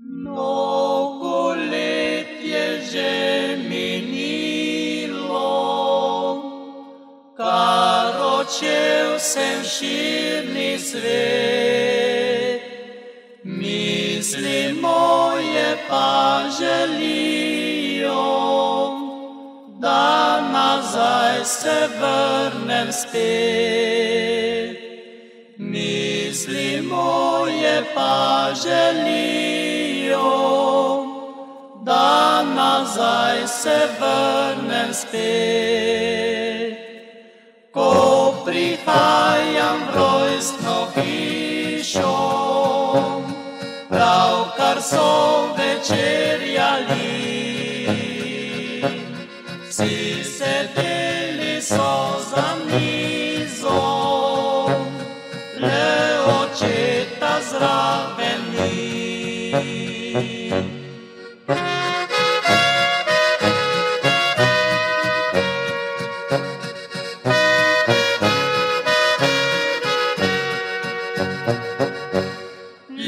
Mnogo let je že minilo, kar očel sem širni svet. Misli moje pa želijo, da nazaj se vrnem spet. Moje pa želijo, da nazaj se vrnem spet. Ko prihajam v rojstno hišo, pravkar so večerjali, czyta z Ravenli.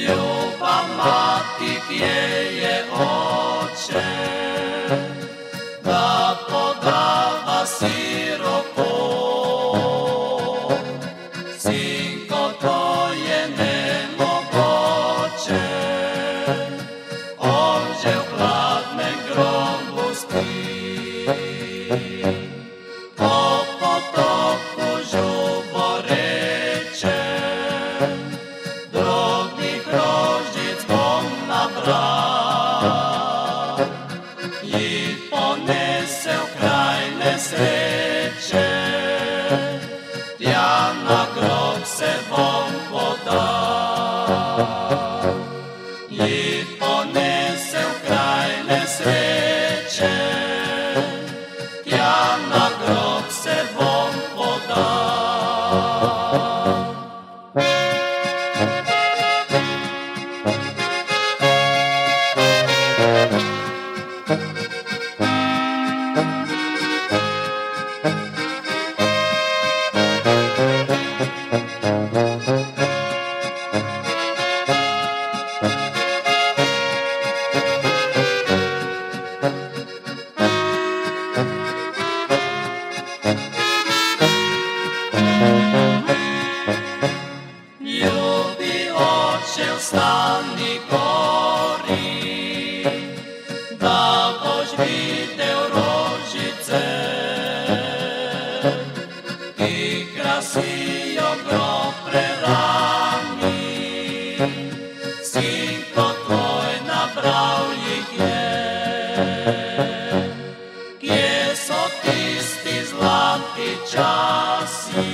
Luba ma pieje oczy. že vládne gromovský. Po potoku žuborečem, drobných rožic on nabral. Jí ponese v kraj nesreče, já na grob se vám podal. Jí Madra. Grob prerani. Sinko tvoj nabral jih je, kje so tisti zlati časi,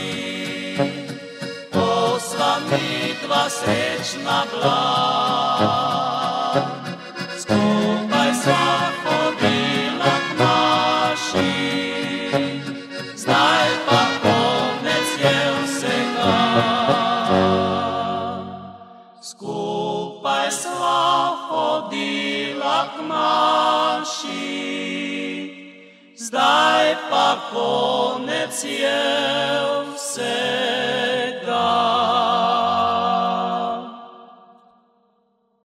ko sva mi dva srečna bila. K maši, zdaj pa konec je